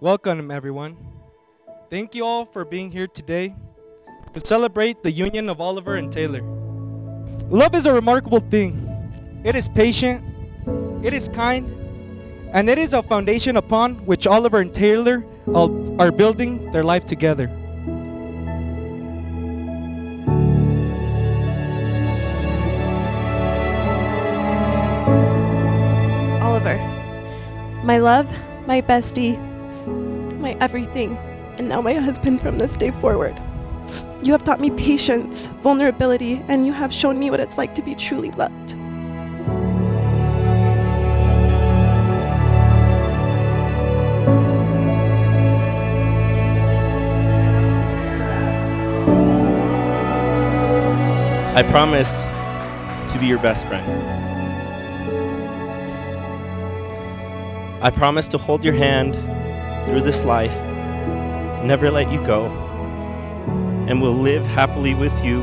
Welcome, everyone. Thank you all for being here today to celebrate the union of Oliver and Taylor. Love is a remarkable thing. It is patient, it is kind, and it is a foundation upon which Oliver and Taylor are building their life together. Oliver, my love, my bestie, my everything, and now my husband from this day forward. You have taught me patience, vulnerability, and you have shown me what it's like to be truly loved. I promise to be your best friend. I promise to hold your hand through this life, never let you go, and will live happily with you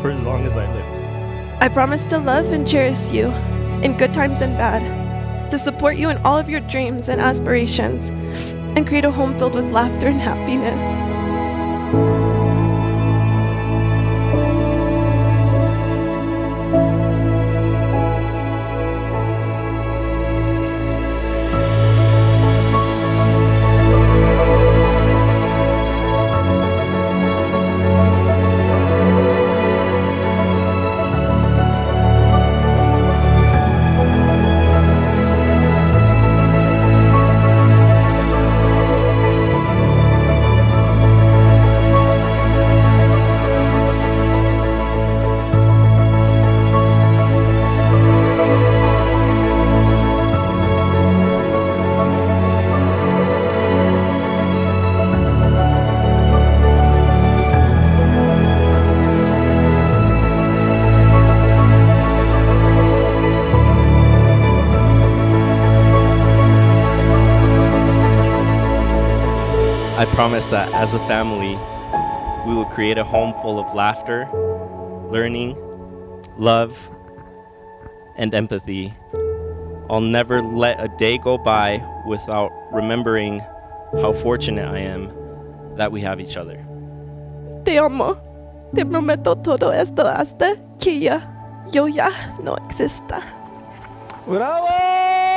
for as long as I live. I promise to love and cherish you in good times and bad, to support you in all of your dreams and aspirations, and create a home filled with laughter and happiness. I promise that as a family, we will create a home full of laughter, learning, love, and empathy. I'll never let a day go by without remembering how fortunate I am that we have each other. Te amo. Te prometo todo esto hasta que ya, yo ya no exista. Bravo!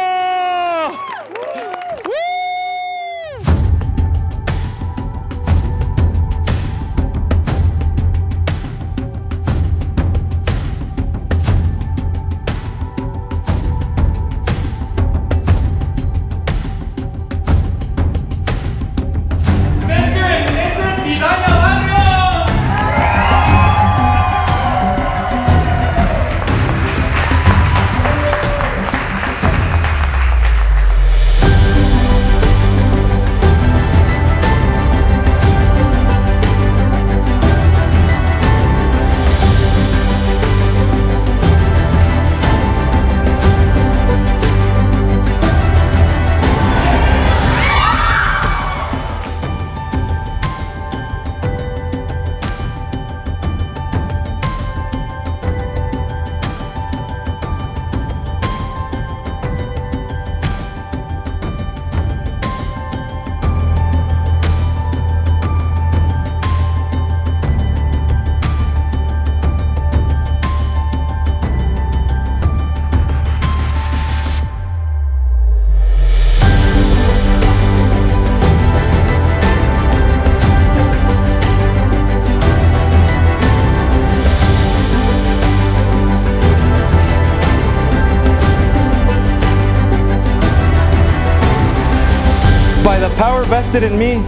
The power vested in me,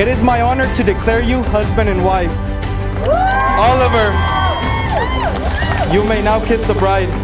it is my honor to declare you husband and wife. Oliver, you may now kiss the bride.